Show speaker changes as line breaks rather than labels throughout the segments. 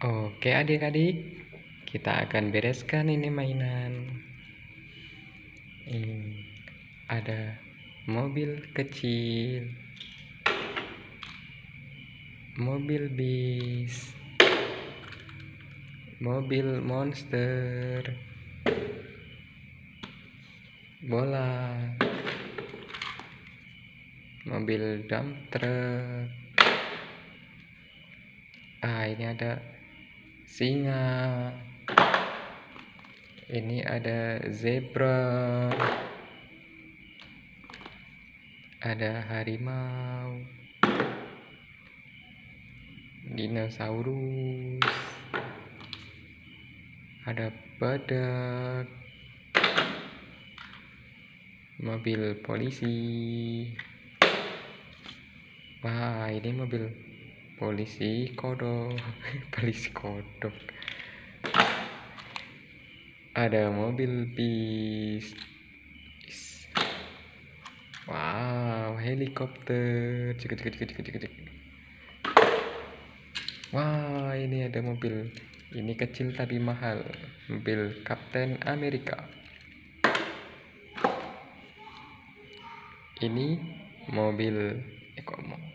Oke adik-adik, kita akan bereskan ini mainan. Ini ada mobil kecil, mobil bis, mobil monster, bola, mobil dump truck. Ah, ini ada singa. Ini ada zebra. Ada harimau. Dinosaurus. Ada badak. Mobil polisi. Wah ini mobil polisi kodok polisi kodok. Ada mobil bis. Wow helikopter. Cik cik cik cik cik wah ini ada mobil. Ini kecil tapi mahal. Mobil Kapten Amerika. Ini mobil eh kok mau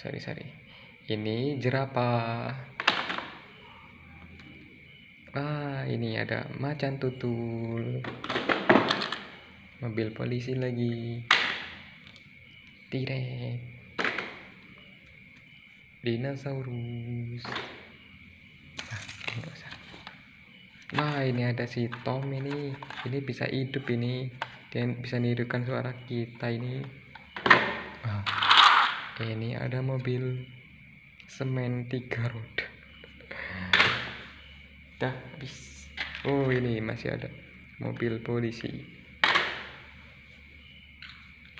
sorry sorry. Ini jerapah. Ah ini ada macan tutul. Mobil polisi lagi. Tirek. Dinosaurus. Wah ini ada si Tom ini. Ini bisa hidup ini. Dan bisa nirukan suara kita ini ini ada mobil semen tiga roda. Dah habis. Oh ini masih ada mobil polisi.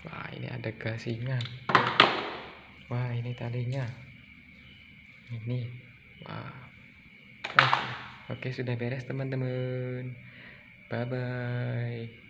Wah ini ada gasingan. Wah ini talinya. Ini. Wah. Oke, oke sudah beres teman-teman. Bye bye